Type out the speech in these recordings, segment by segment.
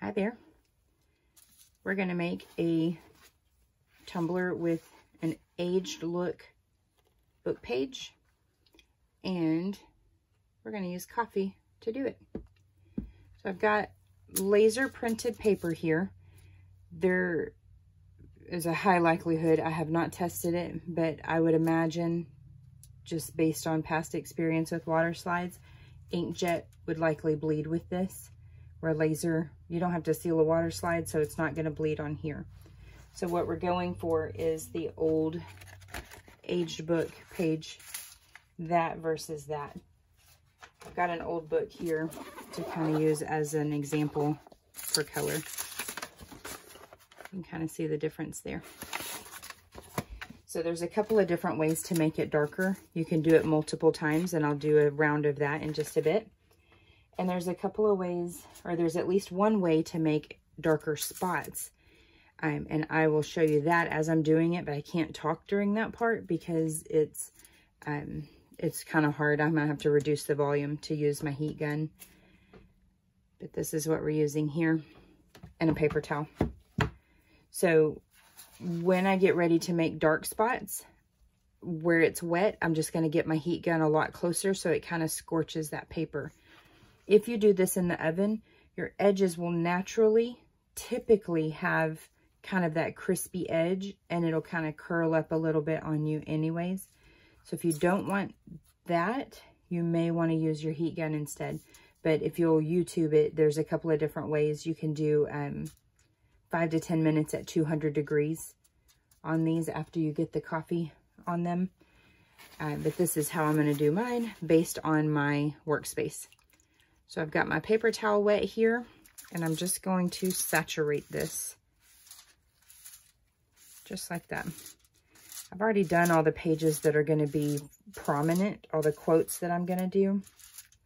Hi there. We're going to make a tumbler with an aged look book page. And we're going to use coffee to do it. So I've got laser printed paper here. There is a high likelihood, I have not tested it, but I would imagine just based on past experience with water slides, inkjet would likely bleed with this. Where laser, you don't have to seal a water slide, so it's not going to bleed on here. So what we're going for is the old aged book page, that versus that. I've got an old book here to kind of use as an example for color. You can kind of see the difference there. So there's a couple of different ways to make it darker. You can do it multiple times, and I'll do a round of that in just a bit. And there's a couple of ways, or there's at least one way to make darker spots. Um, and I will show you that as I'm doing it, but I can't talk during that part because it's um, it's kind of hard. I'm going to have to reduce the volume to use my heat gun. But this is what we're using here and a paper towel. So when I get ready to make dark spots, where it's wet, I'm just going to get my heat gun a lot closer so it kind of scorches that paper. If you do this in the oven, your edges will naturally, typically have kind of that crispy edge and it'll kind of curl up a little bit on you anyways. So if you don't want that, you may want to use your heat gun instead. But if you'll YouTube it, there's a couple of different ways you can do um, 5 to 10 minutes at 200 degrees on these after you get the coffee on them. Uh, but this is how I'm going to do mine based on my workspace. So I've got my paper towel wet here, and I'm just going to saturate this just like that. I've already done all the pages that are going to be prominent, all the quotes that I'm going to do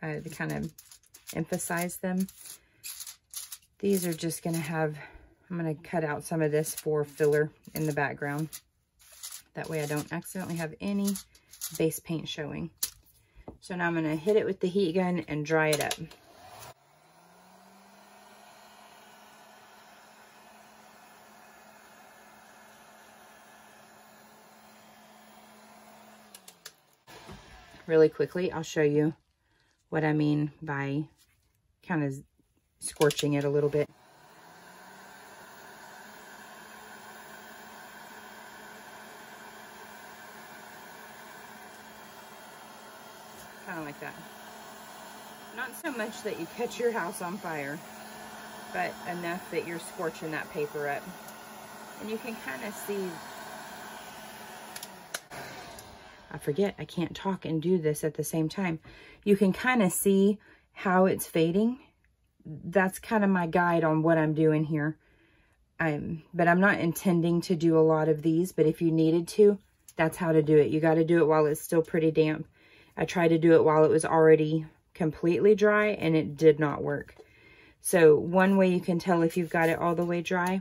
I kind of emphasize them. These are just going to have, I'm going to cut out some of this for filler in the background. That way I don't accidentally have any base paint showing. So now I'm going to hit it with the heat gun and dry it up. Really quickly, I'll show you what I mean by kind of scorching it a little bit. Kind of like that. Not so much that you catch your house on fire, but enough that you're scorching that paper up. And you can kind of see, I forget, I can't talk and do this at the same time. You can kind of see how it's fading. That's kind of my guide on what I'm doing here. I'm, but I'm not intending to do a lot of these, but if you needed to, that's how to do it. You got to do it while it's still pretty damp. I tried to do it while it was already completely dry and it did not work. So one way you can tell if you've got it all the way dry,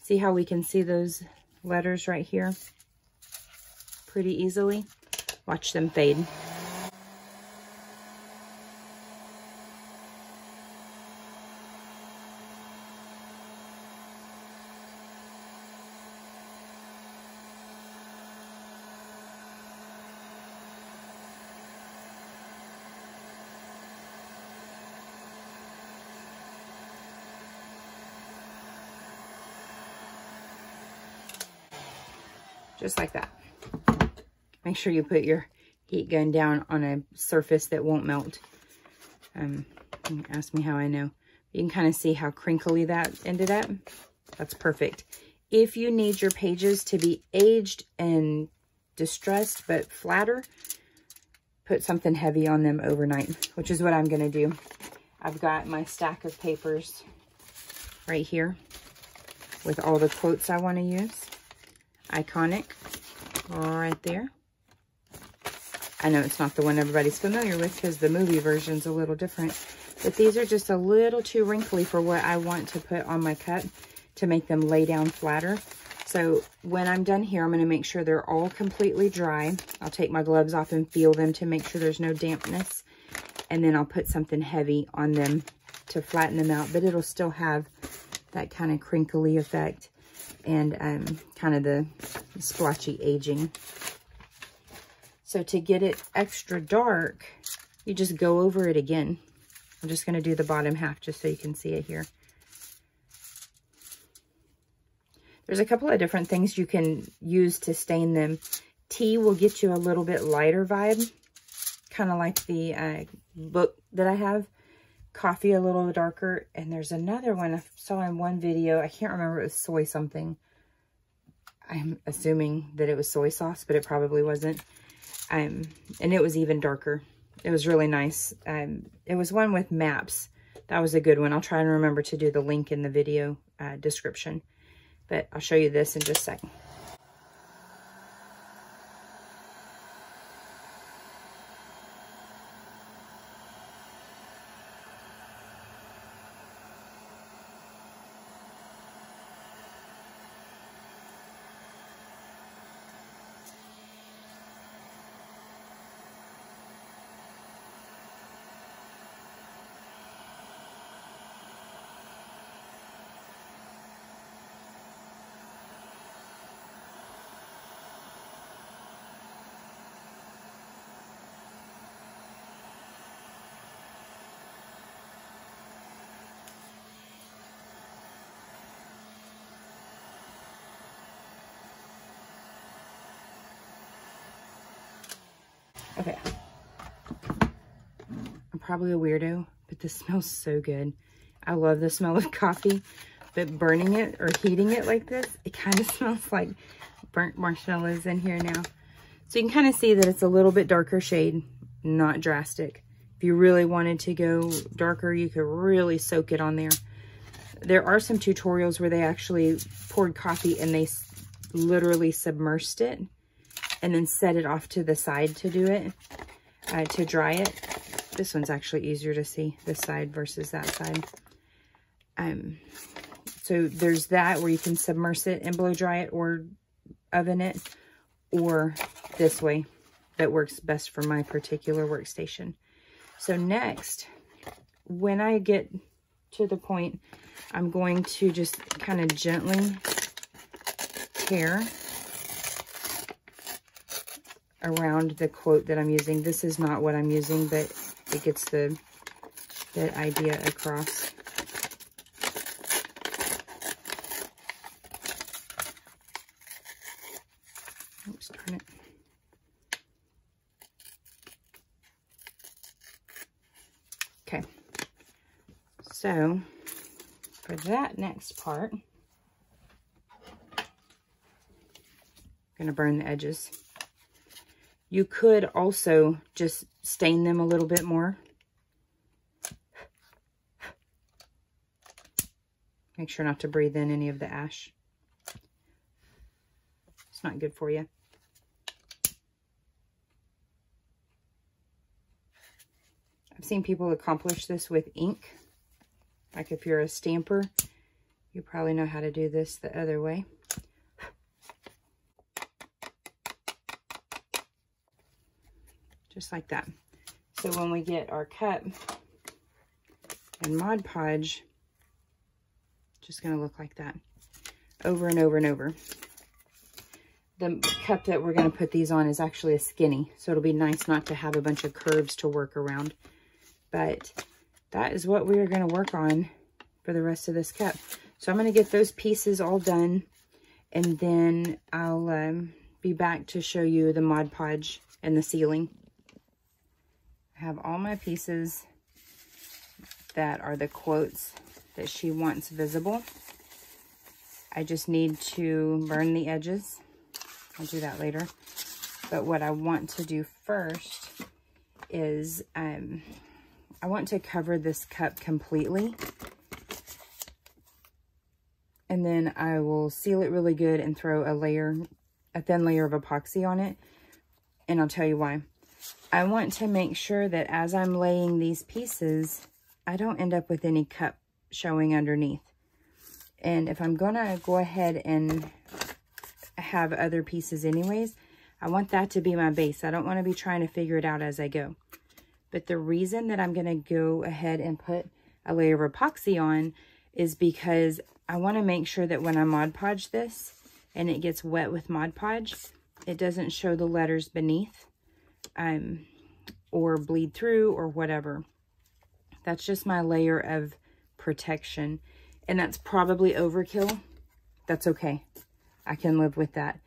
see how we can see those letters right here pretty easily? Watch them fade. Just like that. Make sure you put your heat gun down on a surface that won't melt. Um, ask me how I know. You can kind of see how crinkly that ended up. That's perfect. If you need your pages to be aged and distressed but flatter, put something heavy on them overnight, which is what I'm going to do. I've got my stack of papers right here with all the quotes I want to use. Iconic right there. I know it's not the one everybody's familiar with because the movie version's a little different. But these are just a little too wrinkly for what I want to put on my cut to make them lay down flatter. So when I'm done here, I'm going to make sure they're all completely dry. I'll take my gloves off and feel them to make sure there's no dampness. And then I'll put something heavy on them to flatten them out, but it'll still have that kind of crinkly effect and um, kind of the splotchy aging. So to get it extra dark, you just go over it again. I'm just going to do the bottom half just so you can see it here. There's a couple of different things you can use to stain them. Tea will get you a little bit lighter vibe, kind of like the uh, book that I have. Coffee a little darker. And there's another one I saw in one video. I can't remember. It was soy something. I'm assuming that it was soy sauce, but it probably wasn't. Um, and it was even darker. It was really nice. Um, it was one with maps. That was a good one. I'll try and remember to do the link in the video uh, description. But I'll show you this in just a second. Okay. I'm probably a weirdo, but this smells so good. I love the smell of coffee, but burning it or heating it like this, it kind of smells like burnt marshmallows in here now. So you can kind of see that it's a little bit darker shade, not drastic. If you really wanted to go darker, you could really soak it on there. There are some tutorials where they actually poured coffee and they literally submersed it and then set it off to the side to do it, uh, to dry it. This one's actually easier to see, this side versus that side. Um, so there's that where you can submerge it and blow dry it or oven it, or this way that works best for my particular workstation. So next, when I get to the point, I'm going to just kind of gently tear around the quote that I'm using. This is not what I'm using, but it gets the, the idea across. Oops, turn it. Okay. So, for that next part, I'm going to burn the edges. You could also just stain them a little bit more. Make sure not to breathe in any of the ash. It's not good for you. I've seen people accomplish this with ink. Like if you're a stamper, you probably know how to do this the other way. Just like that. So when we get our cup and Mod Podge, just to look like that over and over and over. The cup that we're to put these on is actually a skinny, so it'll be nice not to have a bunch of curves to work around. But that is what we are to work on for the rest of this cup. So I'm to get those pieces all done, and then I'll um, be back to show you the Mod Podge and the sealing. Have all my pieces that are the quotes that she wants visible. I just need to burn the edges. I'll do that later. But what I want to do first is um, I want to cover this cup completely. And then I will seal it really good and throw a layer, a thin layer of epoxy on it. And I'll tell you why. I want to make sure that as I'm laying these pieces, I don't end up with any cup showing underneath. And if I'm going to go ahead and have other pieces anyways, I want that to be my base. I don't want to be trying to figure it out as I go. But the reason that I'm going to go ahead and put a layer of epoxy on is because I want to make sure that when I Mod Podge this and it gets wet with Mod Podge, it doesn't show the letters beneath um, or bleed through or whatever. That's just my layer of protection. And that's probably overkill. That's okay. I can live with that.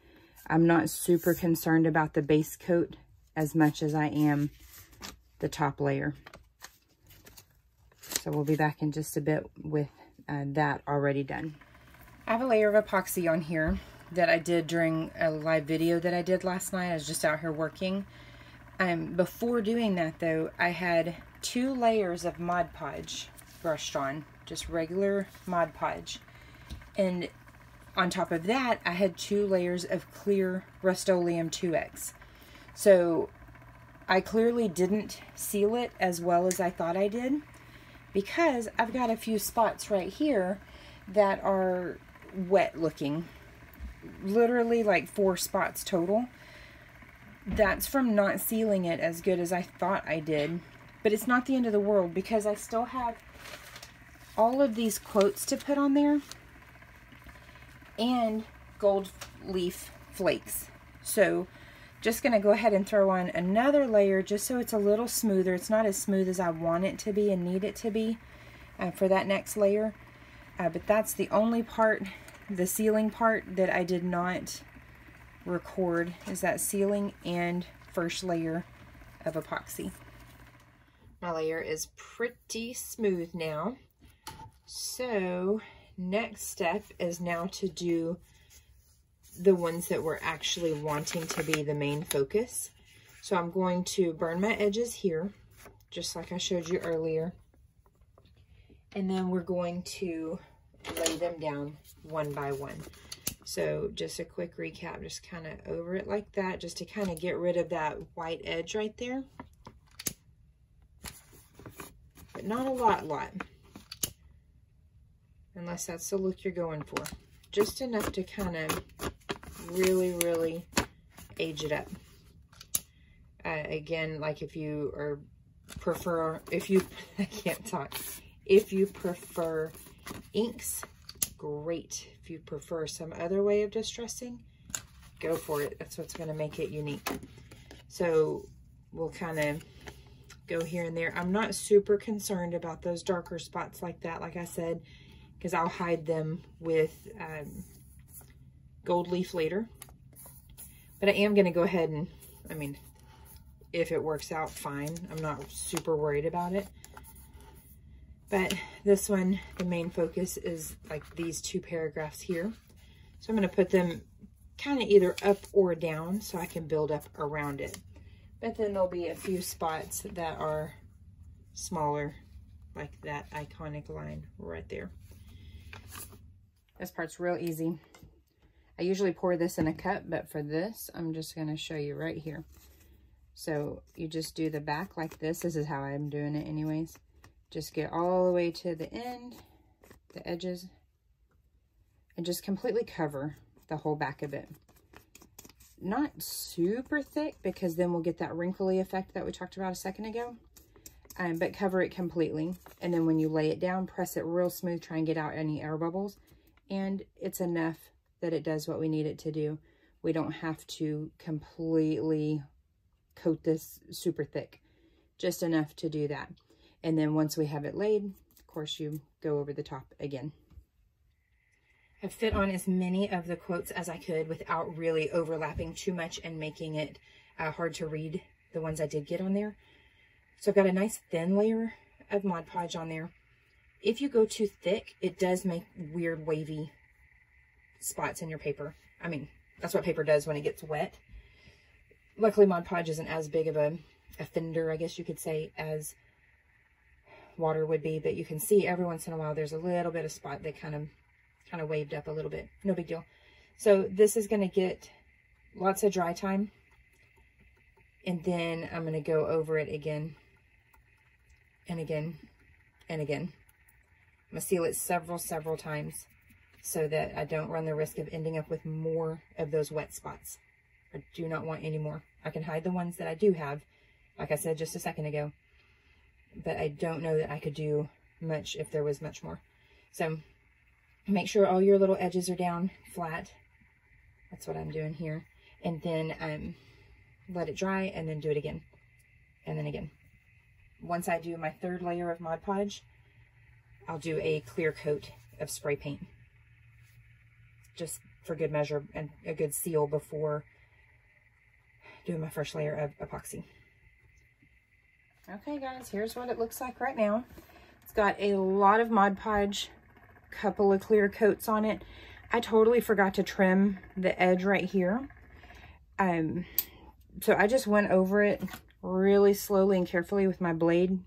I'm not super concerned about the base coat as much as I am the top layer. So we'll be back in just a bit with uh, that already done. I have a layer of epoxy on here that I did during a live video that I did last night. I was just out here working. Um, before doing that though, I had two layers of Mod Podge brushed on, just regular Mod Podge. And on top of that, I had two layers of clear Rust-Oleum 2X. So I clearly didn't seal it as well as I thought I did because I've got a few spots right here that are wet looking literally like four spots total. That's from not sealing it as good as I thought I did. But it's not the end of the world because I still have all of these quotes to put on there and gold leaf flakes. So just going to go ahead and throw on another layer just so it's a little smoother. It's not as smooth as I want it to be and need it to be uh, for that next layer. Uh, but that's the only part the sealing part that I did not record is that sealing and first layer of epoxy. My layer is pretty smooth now. So next step is now to do the ones that we're actually wanting to be the main focus. So I'm going to burn my edges here, just like I showed you earlier. And then we're going to lay them down one by one. So just a quick recap, just kind of over it like that, just to kind of get rid of that white edge right there. But not a lot, lot. Unless that's the look you're going for. Just enough to kind of really, really age it up. Uh, again, like if you are prefer, if you, I can't talk, if you prefer inks, great. If you prefer some other way of distressing, go for it. That's what's going to make it unique. So we'll kind of go here and there. I'm not super concerned about those darker spots like that, like I said, because I'll hide them with um, gold leaf later. But I am going to go ahead and, I mean, if it works out, fine. I'm not super worried about it. But this one, the main focus is like these two paragraphs here. So I'm going to put them kind of either up or down so I can build up around it. But then there'll be a few spots that are smaller, like that iconic line right there. This part's real easy. I usually pour this in a cup, but for this, I'm just going to show you right here. So you just do the back like this. This is how I'm doing it anyways. Just get all the way to the end, the edges, and just completely cover the whole back of it. Not super thick because then we'll get that wrinkly effect that we talked about a second ago. Um, but cover it completely. And then when you lay it down, press it real smooth, try and get out any air bubbles. And it's enough that it does what we need it to do. We don't have to completely coat this super thick. Just enough to do that. And then once we have it laid, of course, you go over the top again. I fit on as many of the quotes as I could without really overlapping too much and making it uh, hard to read, the ones I did get on there. So I've got a nice thin layer of Mod Podge on there. If you go too thick, it does make weird wavy spots in your paper. I mean, that's what paper does when it gets wet. Luckily, Mod Podge isn't as big of a, a fender, I guess you could say, as water would be, but you can see every once in a while there's a little bit of spot that kind of kind of waved up a little bit. No big deal. So this is going to get lots of dry time. And then I'm going to go over it again and again and again. I'm going to seal it several, several times so that I don't run the risk of ending up with more of those wet spots. I do not want any more. I can hide the ones that I do have, like I said just a second ago but I don't know that I could do much if there was much more. So make sure all your little edges are down flat. That's what I'm doing here. And then um, let it dry and then do it again. And then again. Once I do my third layer of Mod Podge, I'll do a clear coat of spray paint. Just for good measure and a good seal before doing my first layer of epoxy. Okay guys, here's what it looks like right now. It's got a lot of Mod Podge, couple of clear coats on it. I totally forgot to trim the edge right here. Um, so I just went over it really slowly and carefully with my blade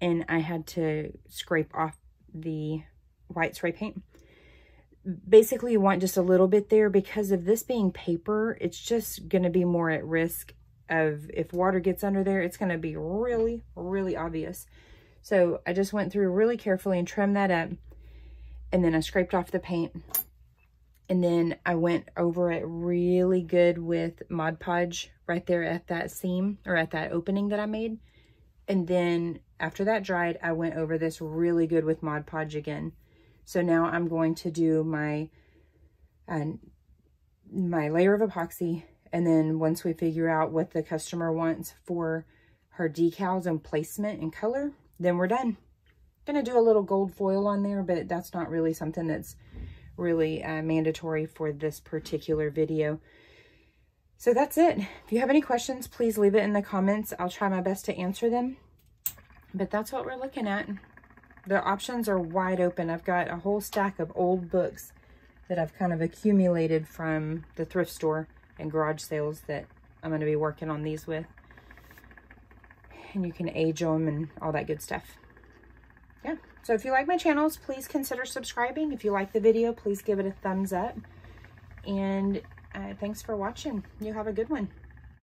and I had to scrape off the white spray paint. Basically, you want just a little bit there because of this being paper, it's just going to be more at risk of if water gets under there, it's going to be really, really obvious. So I just went through really carefully and trimmed that up. And then I scraped off the paint. And then I went over it really good with Mod Podge right there at that seam or at that opening that I made. And then after that dried, I went over this really good with Mod Podge again. So now I'm going to do my, uh, my layer of epoxy and then once we figure out what the customer wants for her decals and placement and color, then we're done. Gonna do a little gold foil on there, but that's not really something that's really uh, mandatory for this particular video. So that's it. If you have any questions, please leave it in the comments. I'll try my best to answer them. But that's what we're looking at. The options are wide open. I've got a whole stack of old books that I've kind of accumulated from the thrift store and garage sales that I'm going to be working on these with. And you can age them and all that good stuff. Yeah. So if you like my channels, please consider subscribing. If you like the video, please give it a thumbs up. And uh, thanks for watching. You have a good one.